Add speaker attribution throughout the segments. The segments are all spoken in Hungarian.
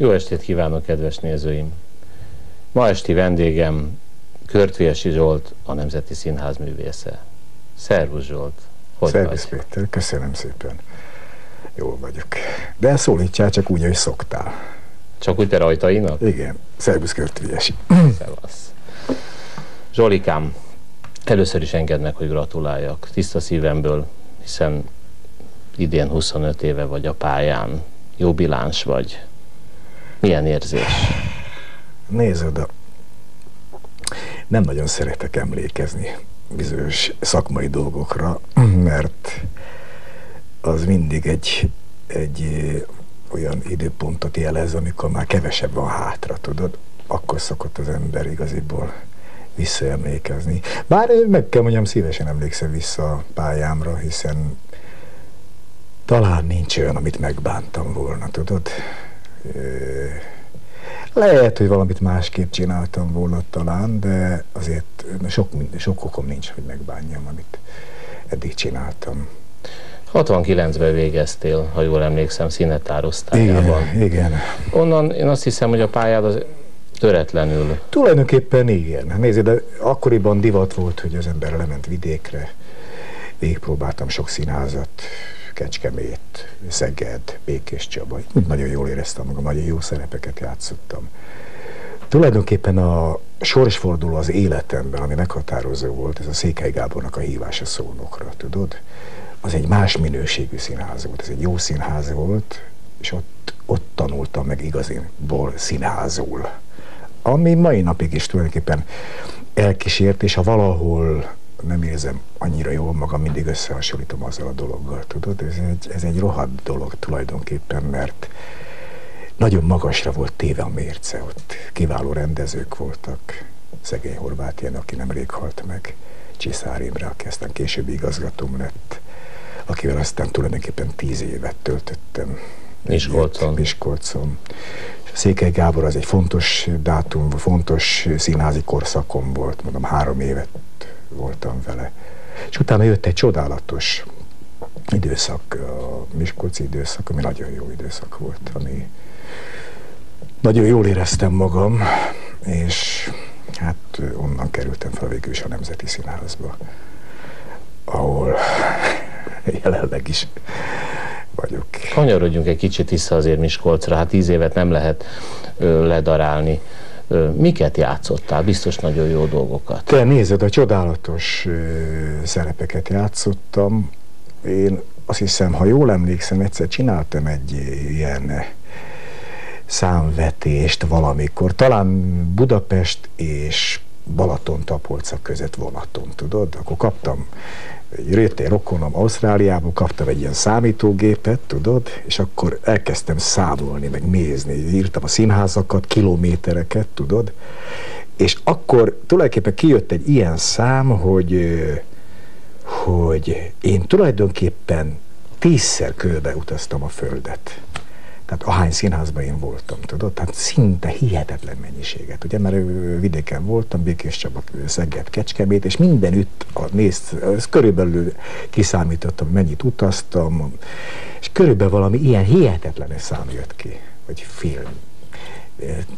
Speaker 1: Jó estét kívánok, kedves nézőim! Ma esti vendégem Körtviesi Zsolt, a Nemzeti Színház művésze. Szervusz Zsolt!
Speaker 2: Hogy Szervusz Péter, köszönöm szépen. Jól vagyok. De szólítsál csak úgy, hogy szoktál.
Speaker 1: Csak úgy te rajtainak?
Speaker 2: Igen. Szervusz Körtviesi.
Speaker 1: Szervusz. Zsolikám, először is engedd meg, hogy gratuláljak. Tiszta szívemből, hiszen idén 25 éve vagy a pályán. Jó biláns vagy. Milyen érzés?
Speaker 2: Nézd, a... nem nagyon szeretek emlékezni bizonyos szakmai dolgokra, mert az mindig egy, egy olyan időpontot jelez, amikor már kevesebb van hátra, tudod? Akkor szokott az ember igaziból visszaemlékezni. Bár meg kell mondjam, szívesen emlékszem vissza a pályámra, hiszen talán nincs olyan, amit megbántam volna, tudod? Lehet, hogy valamit másképp csináltam volna talán, de azért sok, sok okom nincs, hogy megbánjam, amit eddig csináltam.
Speaker 1: 69-ben végeztél, ha jól emlékszem, színetárosztályában.
Speaker 2: Igen, igen.
Speaker 1: Onnan én azt hiszem, hogy a pályád az töretlenül.
Speaker 2: Tulajdonképpen igen. Nézd, de akkoriban divat volt, hogy az ember lement vidékre. Végigpróbáltam sok színházat, Kecskemét, Szeged, Békés Csaba. Nagyon jól éreztem magam, nagyon jó szerepeket játszottam. Tulajdonképpen a sorsforduló az életemben, ami meghatározó volt, ez a Székely Gábornak a hívása szónokra, tudod? Az egy más minőségű színház volt, ez egy jó színház volt, és ott, ott tanultam meg igaziból színházul. Ami mai napig is tulajdonképpen elkísért, és ha valahol nem érzem annyira jól magam, mindig összehasonlítom azzal a dologgal, tudod? Ez egy, ez egy rohadt dolog tulajdonképpen, mert nagyon magasra volt téve a mérce, ott kiváló rendezők voltak, szegény Horváth ilyen, aki nemrég halt meg, Csiszár Imre, aki aztán később igazgatóm lett, akivel aztán tulajdonképpen tíz évet töltöttem.
Speaker 1: Miskolcon.
Speaker 2: Miskolcon. Székely Gábor az egy fontos dátum, fontos színházi korszakom volt, mondom három évet voltam vele. És utána jött egy csodálatos időszak, a Miskolci időszak, ami nagyon jó időszak volt, ami nagyon jól éreztem magam, és hát onnan kerültem fel végül is a Nemzeti Színházba, ahol jelenleg is vagyok.
Speaker 1: Kanyarodjunk egy kicsit vissza azért Miskolcra, hát tíz évet nem lehet ledarálni. Miket játszottál? Biztos nagyon jó dolgokat.
Speaker 2: Te nézed, a csodálatos szerepeket játszottam. Én azt hiszem, ha jól emlékszem, egyszer csináltam egy ilyen számvetést valamikor. Talán Budapest és Balaton Tapolca között vonaton, tudod? Akkor kaptam jött egy rokonom Ausztráliából, kaptam egy ilyen számítógépet, tudod, és akkor elkezdtem számolni, meg nézni, írtam a színházakat, kilométereket, tudod, és akkor tulajdonképpen kijött egy ilyen szám, hogy, hogy én tulajdonképpen tízszer körbe utaztam a Földet. Tehát ahány színházban én voltam, tudod? Tehát szinte hihetetlen mennyiséget, ugye, mert vidéken voltam, Békés Csaba, Szeged, Kecskemét, és mindenütt a nézt, körülbelül kiszámítottam, mennyit utaztam, és körülbelül valami ilyen hihetetlen szám jött ki, hogy film.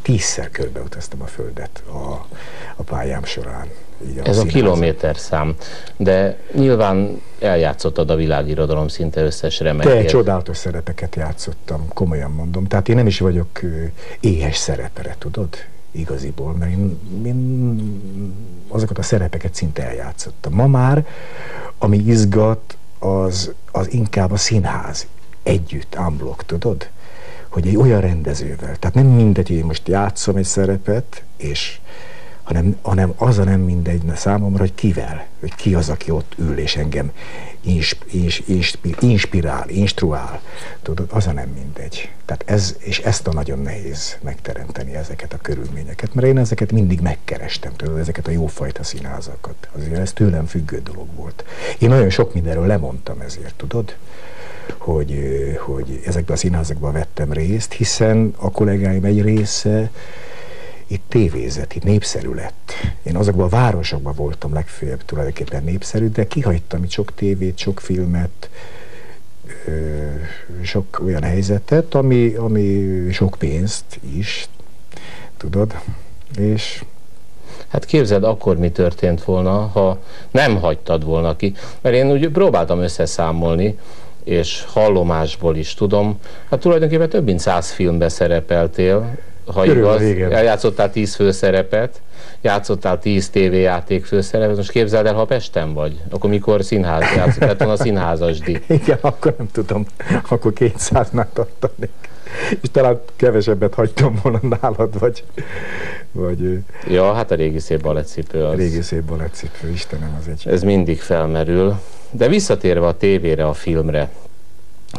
Speaker 2: Tízszer körbeutaztam a Földet a, a pályám során.
Speaker 1: Így Ez a, a kilométer szám, de nyilván eljátszottad a világirodalom szinte összes remekét.
Speaker 2: Te csodálatos szerepeket játszottam, komolyan mondom. Tehát én nem is vagyok éhes szerepere, tudod? Igaziból, mert én, én azokat a szerepeket szinte eljátszottam. Ma már, ami izgat, az, az inkább a színház együtt, unblock, tudod? Hogy egy olyan rendezővel, tehát nem mindegy, hogy én most játszom egy szerepet, és hanem, hanem az a nem mindegy számomra, hogy kivel, hogy ki az, aki ott ül, és engem insp, ins, inspir, inspirál, instruál. Tudod, az a nem mindegy. Tehát ez, és ezt a nagyon nehéz megteremteni ezeket a körülményeket, mert én ezeket mindig megkerestem, tudod, ezeket a jófajta színházakat. Azért ez tőlem függő dolog volt. Én nagyon sok mindenről lemondtam ezért, tudod? Hogy, hogy ezekben a színházakban vettem részt, hiszen a kollégáim egy része itt tévézett, itt népszerű lett. Én azokban a városokban voltam legfőbb tulajdonképpen népszerű, de kihagytam itt sok tévét, sok filmet, sok olyan helyzetet, ami, ami sok pénzt is, tudod, és
Speaker 1: Hát képzeld, akkor mi történt volna, ha nem hagytad volna ki. Mert én úgy próbáltam összeszámolni, és hallomásból is tudom, hát tulajdonképpen több mint száz filmbe szerepeltél, ha Körül, igaz, igen. eljátszottál tíz főszerepet, játszottál tíz tévéjáték főszerepet, most képzeld el, ha Pesten vagy, akkor mikor színház játszott, a színházasdi.
Speaker 2: Igen, akkor nem tudom, akkor 200-nál tartanék. És talán kevesebbet hagytam volna nálad, vagy... vagy
Speaker 1: ja, hát a régi szép balettcipő az...
Speaker 2: Régi szép balettcipő, Istenem, az egy...
Speaker 1: Ez mindig felmerül. De visszatérve a tévére, a filmre,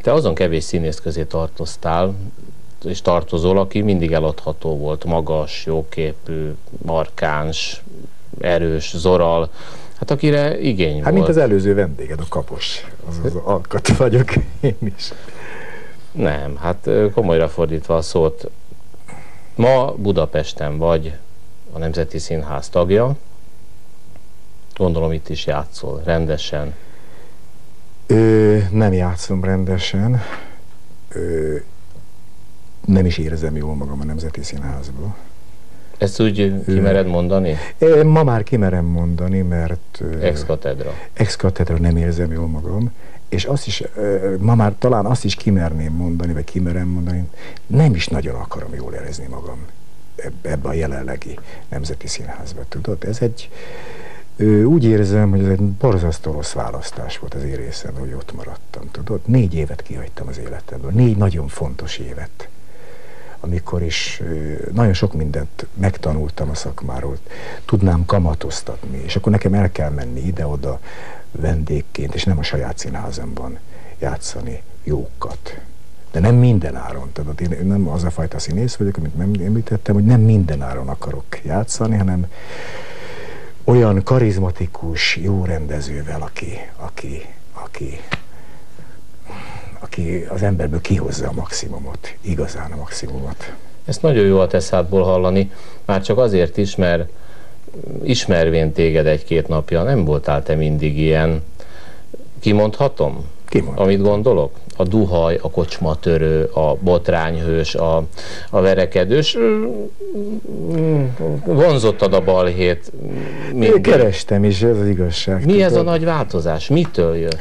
Speaker 1: te azon kevés színész közé tartoztál, és tartozol, aki mindig eladható volt, magas, jóképű, markáns, erős, zoral, hát akire igény hát, volt.
Speaker 2: Mint az előző vendéged, a kapos, az, az alkat vagyok én is.
Speaker 1: Nem, hát komolyra fordítva a szót, ma Budapesten vagy a Nemzeti Színház tagja, gondolom itt is játszol rendesen.
Speaker 2: Ö, nem játszom rendesen. Ö, nem is érzem jól magam a Nemzeti Színházból.
Speaker 1: Ezt úgy kimered mondani?
Speaker 2: Ma már kimerem mondani, mert...
Speaker 1: Ex-katedra.
Speaker 2: Ex-katedra nem érzem jól magam, és azt is, ma már talán azt is kimerném mondani, vagy kimerem mondani, nem is nagyon akarom jól érezni magam ebbe a jelenlegi Nemzeti Színházba, tudod? Ez egy, úgy érzem, hogy ez egy borzasztó rossz választás volt az én részem, hogy ott maradtam, tudod? Négy évet kihagytam az életemből, négy nagyon fontos évet amikor is nagyon sok mindent megtanultam a szakmáról, tudnám kamatoztatni, és akkor nekem el kell menni ide-oda vendégként, és nem a saját színházamban játszani jókat. De nem minden áron. Tehát én nem az a fajta színész vagyok, amit nem említettem, hogy nem minden áron akarok játszani, hanem olyan karizmatikus, jó rendezővel, aki, aki, aki aki az emberből kihozza a maximumot, igazán a maximumot.
Speaker 1: Ezt nagyon jó a teszádból hallani, már csak azért is, mert ismervén téged egy-két napja, nem voltál te mindig ilyen, kimondhatom?
Speaker 2: Kimondhatom.
Speaker 1: Amit gondolok? A duhaj, a kocsmatörő, a botrányhős, a, a verekedős. Vonzottad a balhét.
Speaker 2: Mindig. Én kerestem is, ez az igazság.
Speaker 1: Mi ez a nagy változás? Mitől jön?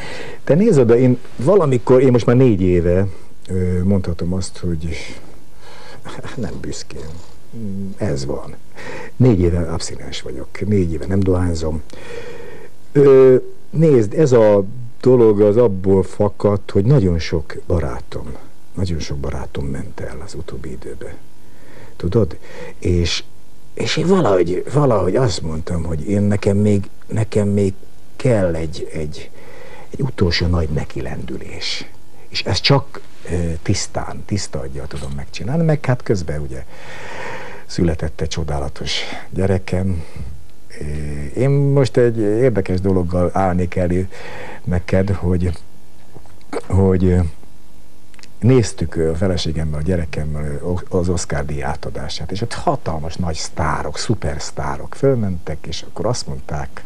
Speaker 2: Te nézd oda, én valamikor, én most már négy éve mondhatom azt, hogy nem büszkén. Ez van. Négy éve abszinens vagyok, négy éve nem dohányzom. Ö, nézd, ez a dolog az abból fakadt, hogy nagyon sok barátom, nagyon sok barátom ment el az utóbbi időben. Tudod? És, és én valahogy, valahogy azt mondtam, hogy én nekem még, nekem még kell egy, egy, egy utolsó nagy nekilendülés. És ez csak tisztán, tiszta adja tudom megcsinálni, meg hát közben ugye született egy csodálatos gyerekem, én most egy érdekes dologgal állnék elő neked, hogy, hogy néztük a feleségemmel, a gyerekemmel az Oscar díj átadását, és ott hatalmas nagy sztárok, szupersztárok fölmentek, és akkor azt mondták,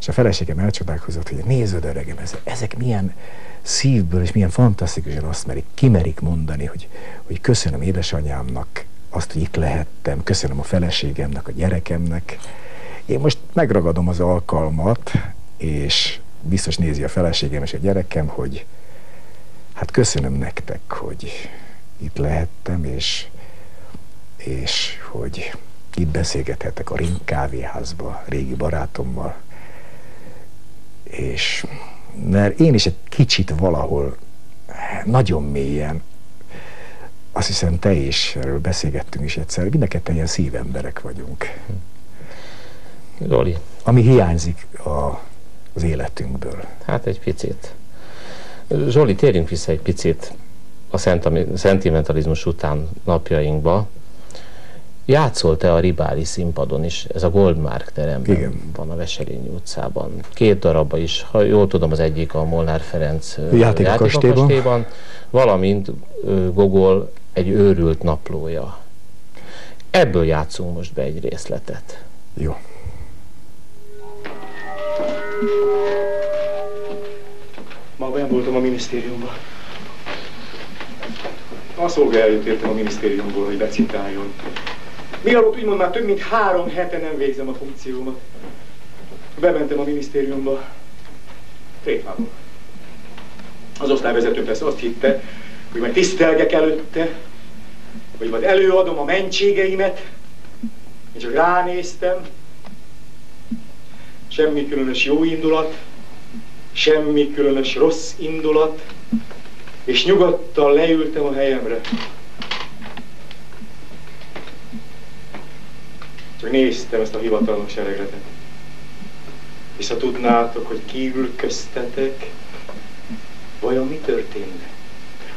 Speaker 2: és a feleségem elcsodálkozott, hogy nézd öregem, ezek milyen szívből és milyen fantasztikusan azt merik, kimerik mondani, hogy, hogy köszönöm édesanyámnak azt, hogy itt lehettem, köszönöm a feleségemnek, a gyerekemnek, én most megragadom az alkalmat, és biztos nézi a feleségem és a gyerekem, hogy hát köszönöm nektek, hogy itt lehettem, és, és hogy itt beszélgethetek a Ring kávéházba, régi barátommal. És mert én is egy kicsit valahol nagyon mélyen, azt hiszem te is, erről beszélgettünk is egyszer, mind a ilyen szívemberek vagyunk.
Speaker 1: Zoli.
Speaker 2: Ami hiányzik a, az életünkből.
Speaker 1: Hát egy picit. Zsoli, térjünk vissza egy picit a szentimentalizmus után napjainkba. Játszol te a Ribári színpadon is, ez a Goldmark teremben Igen. van a Veselényi utcában. Két darabba is, ha jól tudom, az egyik a Molnár Ferenc játékokastélyban, valamint Gogol egy őrült naplója. Ebből játszunk most be egy részletet.
Speaker 2: Jó.
Speaker 3: Ma olyan
Speaker 2: voltam a minisztériumban. A szolga előtt értem a minisztériumból, hogy recitáljon. Mi alatt úgymond már több mint három hete nem végzem a funkciómat. Bementem a minisztériumba. Tréfából. Az osztályvezető persze azt hitte, hogy majd tisztelgek előtte, hogy majd előadom a mentségeimet. Csak ránéztem. Semmi különös jó indulat, semmi különös rossz indulat, és nyugodtan leültem a helyemre. Csak néztem ezt a hivatalos seregletet. Vissza tudnátok, hogy kívül köztetek, vajon mi történne?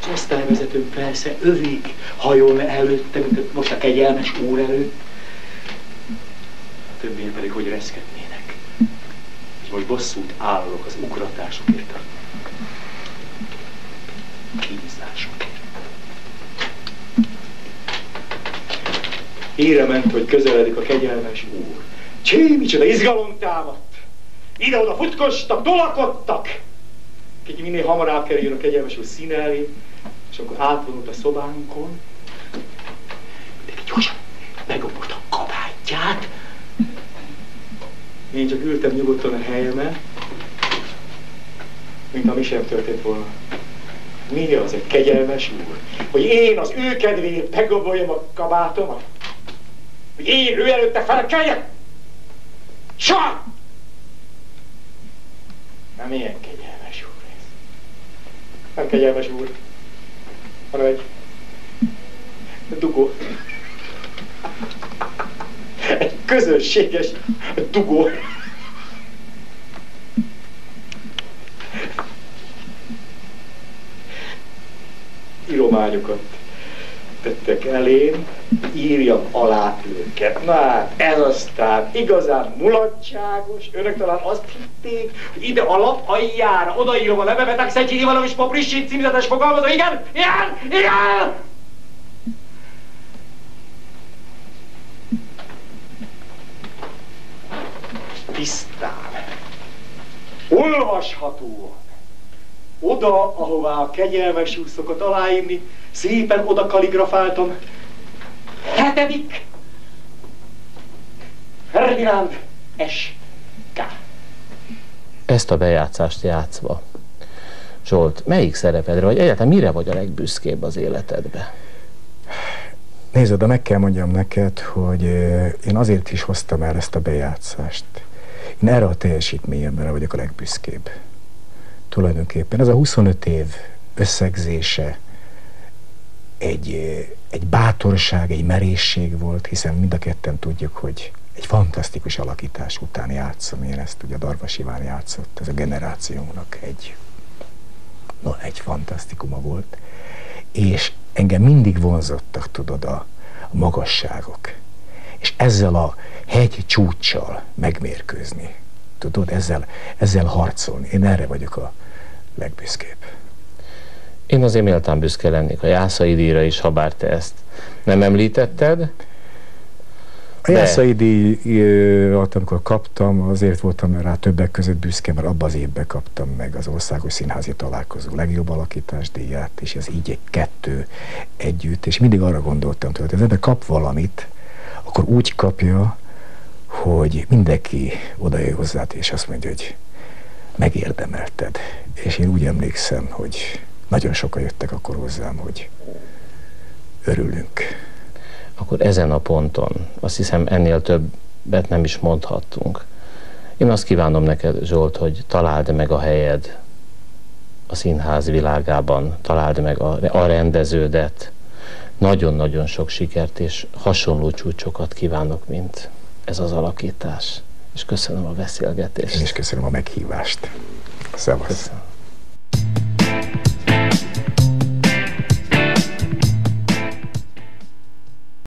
Speaker 2: Az osztályvezetőm persze övig hajolna előtte, mint most a kegyelmes úr előtt. A többiek pedig hogy reszketnének. Most bosszút állok az ugratásokért, a kínzásokért. Híre ment, hogy közeledik a kegyelmes úr. Csé, micsoda izgalom támadt! Ide-oda futkostak, tolakodtak! Kiki minél hamarabb kerüljön a kegyelmes úr színe elé, és akkor átvonult a szobánkon. Mindenki gyorsan begombolt a kabátját. Én csak ültem nyugodtan a helyemen, mint ami sem történt volna. Mi az egy kegyelmes úr? Hogy én az ő kedvéért begomboljam a kabátomat? Hogy én ő előtte felkeljek? Soha! Nem ilyen kegyelmes úr ez. Nem kegyelmes úr, hanem egy dugó. Közönséges dugó. Írományokat tettek elém, írjam alá őket. Na hát, ez aztán igazán mulatságos. Önök talán azt hitték, hogy ide a lap aljára odaírom a nevemet, Szentségi valami Poprissít címzetes fogalmazó. Igen, igen, igen! Tisztán, olvashatóan, oda, ahová a kegyelmes úr szokott aláírni, szépen oda kaligrafáltam. Hetedik Ferdinand S.K.
Speaker 1: Ezt a bejátszást játszva, Zsolt, melyik szerepedre, vagy egyáltalán mire vagy a legbüszkébb az életedbe?
Speaker 4: Nézd, de meg kell mondjam neked, hogy én azért is hoztam el ezt a bejátszást. Én erre a teljesítményemre vagyok a legbüszkébb. Tulajdonképpen ez a 25 év összegzése, egy, egy bátorság, egy merészség volt, hiszen mind a ketten tudjuk, hogy egy fantasztikus alakítás után játszom én ezt, ugye Darvas Iván játszott, ez a generációnak egy, no, egy fantasztikuma volt, és engem mindig vonzottak, tudod, a, a magasságok, és ezzel a hegy csúccsal megmérkőzni, tudod, ezzel, ezzel harcolni, én erre vagyok a legbüszkébb.
Speaker 1: Én azért méltán büszke lennék a Jászai díjra is, ha bár te ezt nem említetted.
Speaker 4: A Jászai díjat, amikor kaptam, azért voltam rá többek között büszke, mert abban az évben kaptam meg az Országos Színházi Találkozó legjobb alakítás díját, és ez így egy kettő együtt, és mindig arra gondoltam, hogy az ember kap valamit, akkor úgy kapja, hogy mindenki oda jön hozzá, és azt mondja, hogy megérdemelted. És én úgy emlékszem, hogy nagyon sokan jöttek akkor hozzám, hogy örülünk.
Speaker 1: Akkor ezen a ponton azt hiszem ennél többet nem is mondhattunk. Én azt kívánom neked, Zsolt, hogy találd meg a helyed a színház világában, találd meg a, a rendeződet. Nagyon-nagyon sok sikert és hasonló csúcsokat kívánok, mint ez az alakítás. És köszönöm a beszélgetést.
Speaker 4: Én is köszönöm a meghívást. Szevasz. Köszönöm.